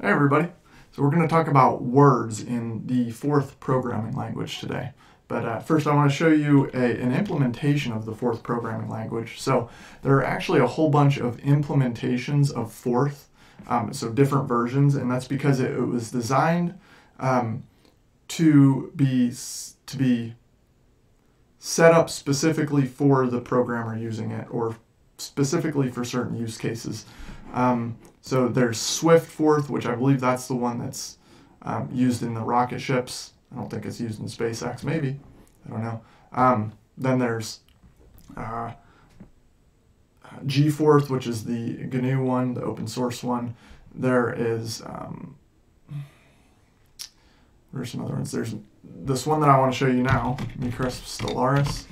Hey everybody. So we're going to talk about words in the Forth programming language today. But uh, first I want to show you a, an implementation of the Forth programming language. So there are actually a whole bunch of implementations of Forth, um, so different versions, and that's because it, it was designed um, to be to be set up specifically for the programmer using it or specifically for certain use cases. Um, so there's Swift Forth, which I believe that's the one that's um, used in the rocket ships. I don't think it's used in SpaceX, maybe. I don't know. Um, then there's uh, G-Forth, which is the GNU one, the open source one. There is, um, there's some other ones. There's this one that I want to show you now, Mecrisp Stellaris.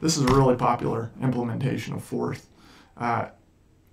This is a really popular implementation of Forth. Uh,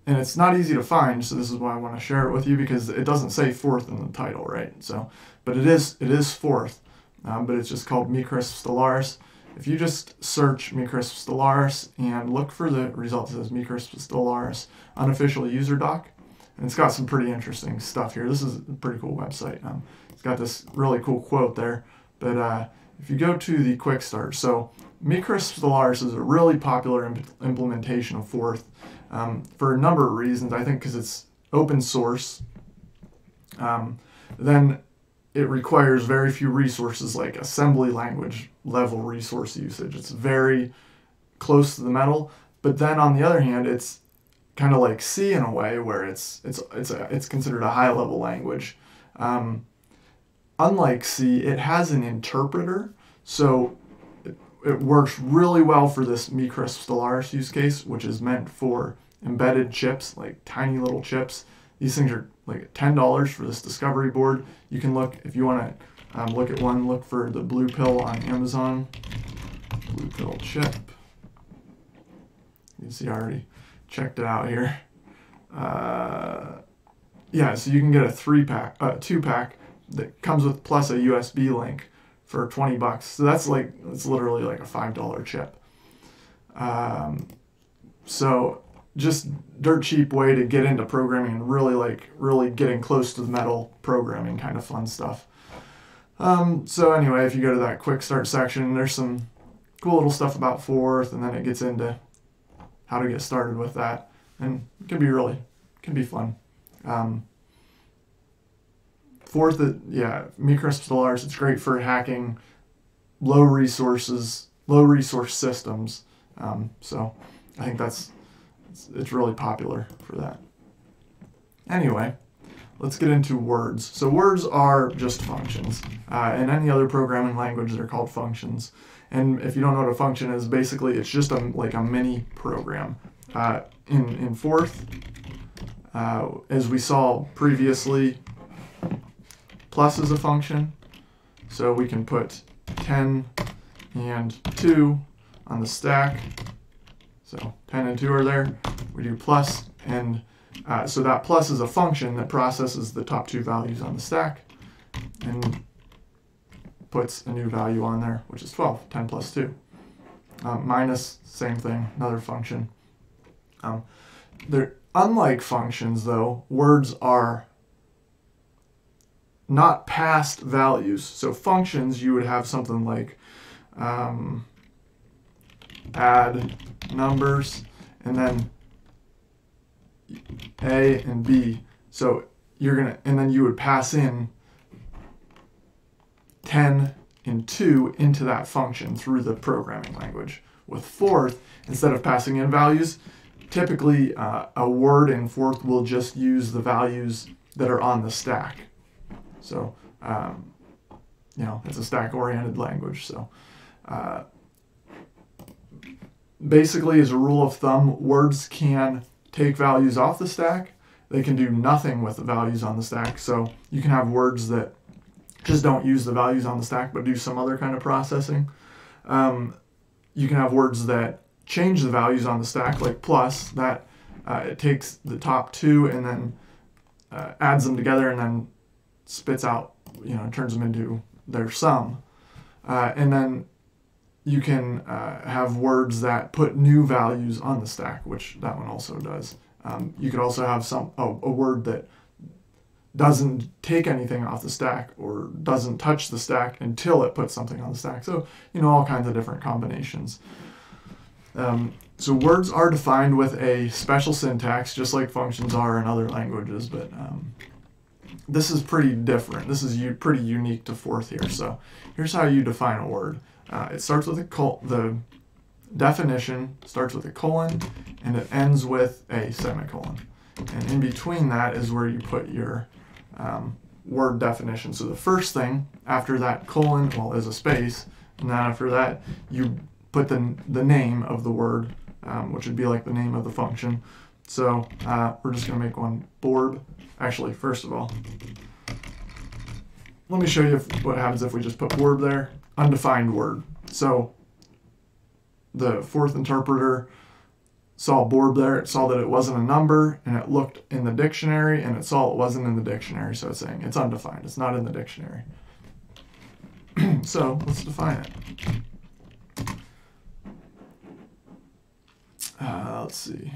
and it's not easy to find, so this is why I want to share it with you because it doesn't say Forth in the title, right? So, but it is it is Forth um, but it's just called Mecrisp Stellaris. If you just search Mecrisp Stellaris and look for the results, says Mecrisp Stellaris unofficial user doc, and it's got some pretty interesting stuff here. This is a pretty cool website. Um, it's got this really cool quote there, but uh, if you go to the quick start, so Mecrisp Stellaris is a really popular imp implementation of Forth um, for a number of reasons. I think because it's open source, um, then it requires very few resources like assembly language level resource usage. It's very close to the metal. But then on the other hand, it's kind of like C in a way where it's it's it's a, it's considered a high level language. Um, unlike C, it has an interpreter, so it works really well for this Mecrisp Stellaris use case, which is meant for embedded chips, like tiny little chips. These things are like $10 for this discovery board. You can look, if you want to um, look at one, look for the blue pill on Amazon. Blue pill chip. You can see I already checked it out here. Uh, yeah, so you can get a three pack, uh, two pack that comes with plus a USB link for 20 bucks. So that's like, it's literally like a $5 chip. Um, so just dirt cheap way to get into programming and really like, really getting close to the metal programming kind of fun stuff. Um, so anyway, if you go to that quick start section, there's some cool little stuff about Forth and then it gets into how to get started with that. And it can be really, can be fun. Um, Forth, yeah, Mecrisp Stellaris, it's great for hacking low resources, low resource systems. Um, so I think that's, it's, it's really popular for that. Anyway, let's get into words. So words are just functions. Uh, in any other programming language, they're called functions. And if you don't know what a function is, basically it's just a, like a mini program. Uh, in, in Forth, uh, as we saw previously, plus is a function. So we can put 10 and 2 on the stack. So 10 and 2 are there. We do plus, and uh, so that plus is a function that processes the top two values on the stack and puts a new value on there, which is 12, 10 plus 2. Um, minus, same thing, another function. Um, unlike functions, though, words are not passed values. So functions, you would have something like um, add numbers and then A and B. So you're gonna, and then you would pass in 10 and 2 into that function through the programming language. With Forth, instead of passing in values, typically uh, a word in Forth will just use the values that are on the stack. So, um, you know, it's a stack-oriented language. So, uh, basically, as a rule of thumb, words can take values off the stack. They can do nothing with the values on the stack. So you can have words that just don't use the values on the stack, but do some other kind of processing. Um, you can have words that change the values on the stack, like plus, that uh, it takes the top two and then uh, adds them together and then spits out, you know, turns them into their sum. Uh, and then you can uh, have words that put new values on the stack, which that one also does. Um, you could also have some a, word that doesn't take anything off the stack or doesn't touch the stack until it puts something on the stack. So, you know, all kinds of different combinations. Um, so words are defined with a special syntax, just like functions are in other languages, but um, this is pretty different. This is pretty unique to Forth here. So here's how you define a word. Uh, it starts with a col- the definition starts with a colon and it ends with a semicolon. And in between that is where you put your um, word definition. So the first thing after that colon, well, is a space, and then after that you put the, the name of the word, um, which would be like the name of the function. So uh, we're just going to make one borb. Actually, first of all, let me show you if, what happens if we just put word there. Undefined word. So the Forth interpreter saw borb there, it saw that it wasn't a number, and it looked in the dictionary, and it saw it wasn't in the dictionary, so it's saying it's undefined, it's not in the dictionary. so let's define it. Uh, let's see.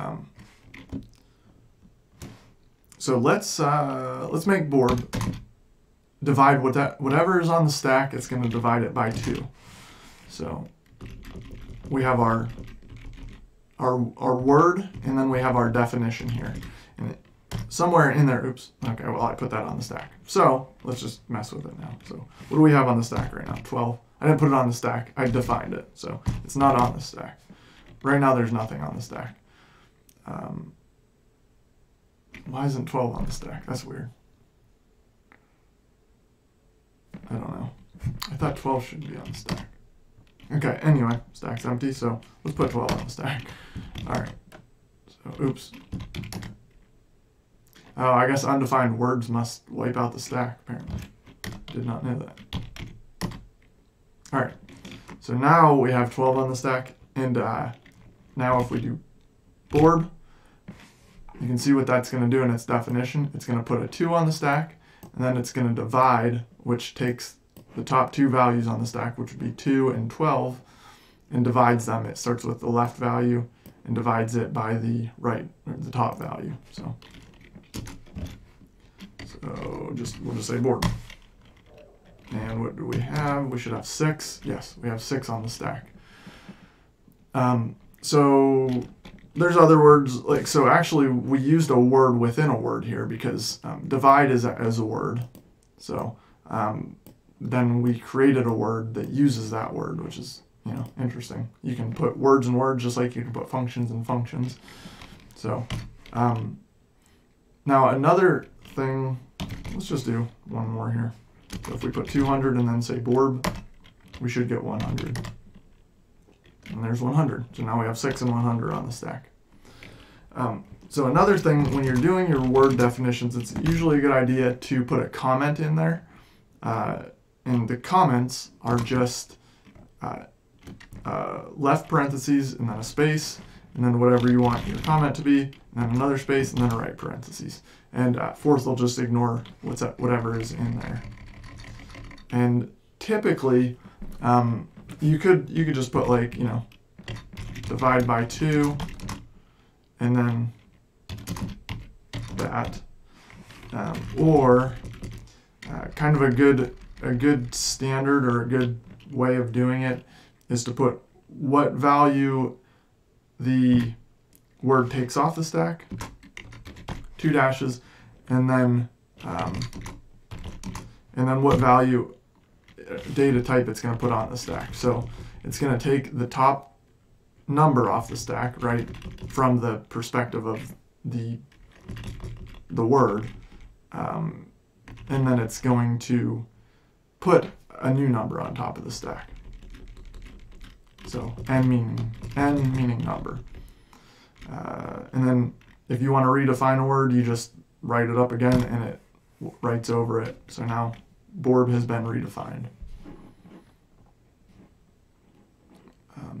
Um, so let's uh, let's make board divide what that whatever is on the stack. It's going to divide it by two. So we have our our our word, and then we have our definition here, and somewhere in there. Oops. Okay. Well, I put that on the stack. So let's just mess with it now. So what do we have on the stack right now? Twelve. I didn't put it on the stack. I defined it, so it's not on the stack. Right now, there's nothing on the stack. Um, why isn't 12 on the stack? That's weird. I don't know. I thought 12 should be on the stack. Okay, anyway, stack's empty, so let's put 12 on the stack. Alright. So, oops. Oh, I guess undefined words must wipe out the stack, apparently. Did not know that. Alright. So now we have 12 on the stack, and uh, now if we do board, you can see what that's going to do in its definition. It's going to put a 2 on the stack, and then it's going to divide, which takes the top two values on the stack, which would be 2 and 12, and divides them. It starts with the left value and divides it by the right, or the top value. So, so just we'll just say board. And what do we have? We should have 6. Yes, we have 6 on the stack. Um, so there's other words like so actually we used a word within a word here because um, divide is a, as a word. So um, then we created a word that uses that word which is you know interesting. You can put words in words just like you can put functions in functions. So um, now another thing let's just do one more here. So if we put 200 and then say board we should get 100 and there's 100. So now we have 6 and 100 on the stack. Um, so another thing, when you're doing your word definitions, it's usually a good idea to put a comment in there. Uh, and the comments are just uh, uh, left parentheses and then a space, and then whatever you want your comment to be, and then another space, and then a right parentheses. And uh, Forth will just ignore what's that, whatever is in there. And typically, um, you could you could just put like you know divide by two and then that um, or uh, kind of a good a good standard or a good way of doing it is to put what value the word takes off the stack two dashes and then um, and then what value data type it's going to put on the stack. So it's going to take the top number off the stack, right, from the perspective of the the word, um, and then it's going to put a new number on top of the stack. So n meaning n meaning number, uh, and then if you want to redefine a word, you just write it up again, and it writes over it. So now board has been redefined.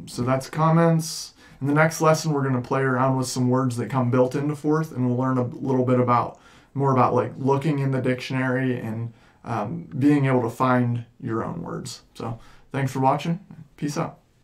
So that's comments. In the next lesson, we're going to play around with some words that come built into Forth, and we'll learn a little bit about more about like looking in the dictionary and um, being able to find your own words. So thanks for watching. Peace out.